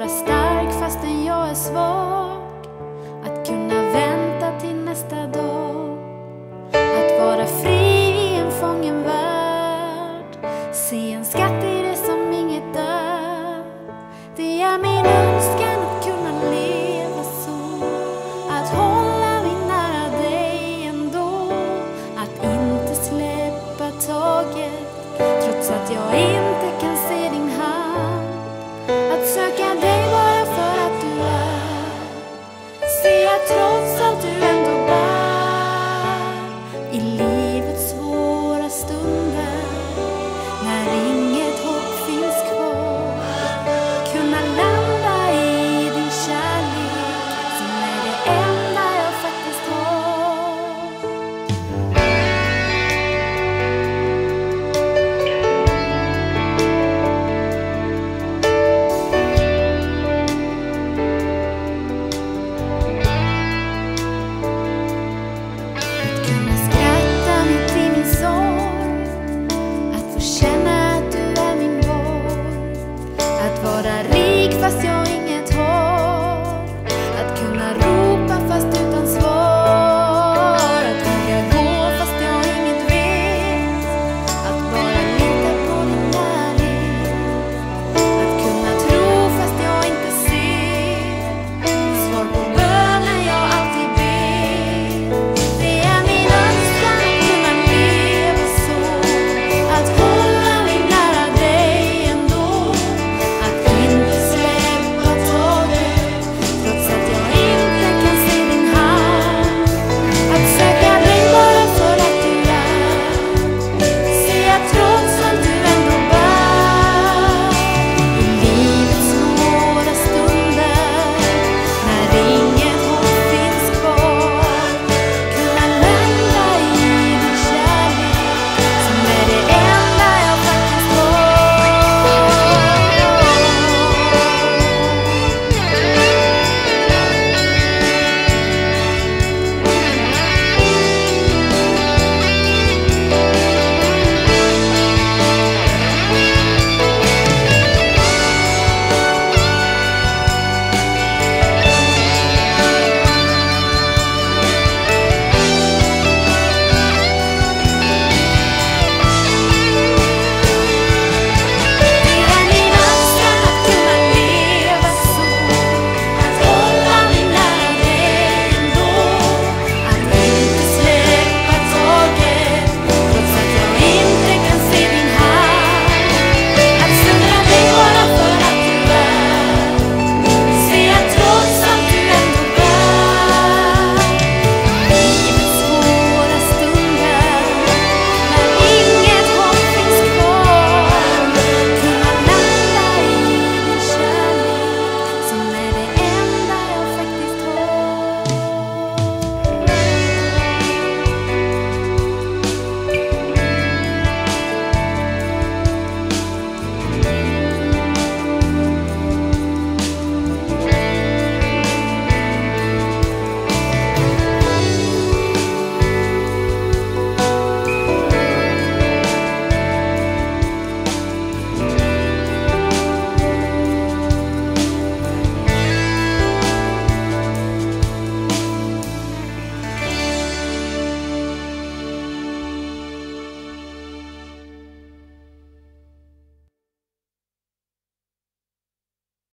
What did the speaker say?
vara stark fastän jag är svag.